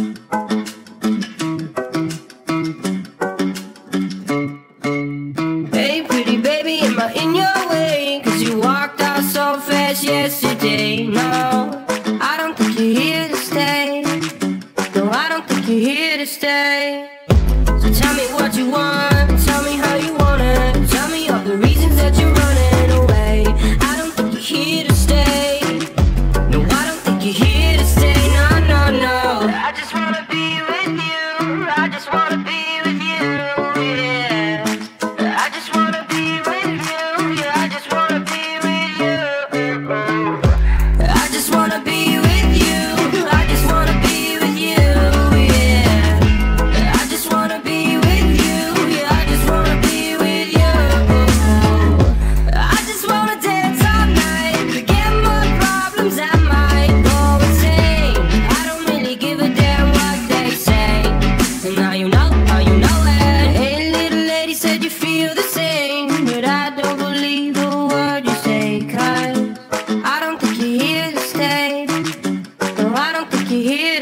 Hey, pretty baby, am I in your way? Cause you walked out so fast yesterday. No, I don't think you're here to stay. No, I don't think you're here to stay. So tell me what.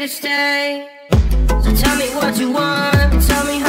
stay. So tell me what you want, tell me how.